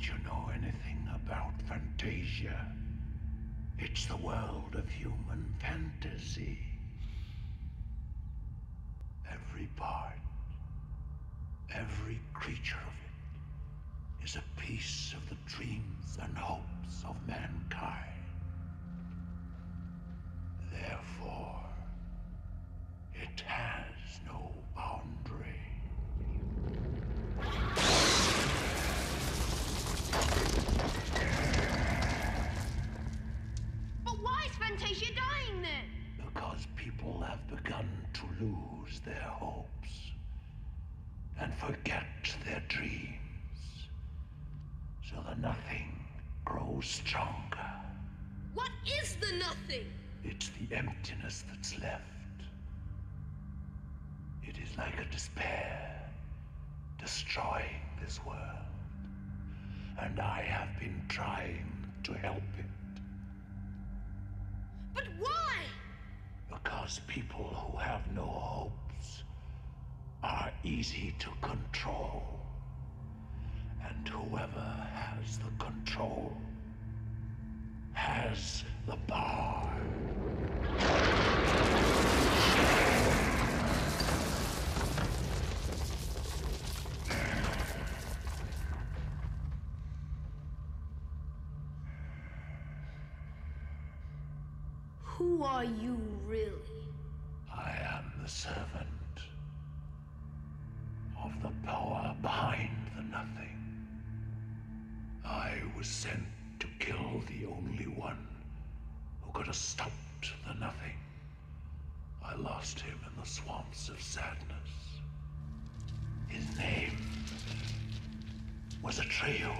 Don't you know anything about Fantasia? It's the world of human fantasy. Every part, every creature of it is a piece of the dreams and hopes of mankind. Therefore, it has why is Fantasia dying then? Because people have begun to lose their hopes and forget their dreams. So the nothing grows stronger. What is the nothing? It's the emptiness that's left. It is like a despair, destroying this world. And I have been trying to help it. Because people who have no hopes are easy to control. And whoever has the control has the power. Who are you really? I am the servant of the power behind the nothing. I was sent to kill the only one who could have stopped the nothing. I lost him in the swamps of sadness. His name was Atreyu.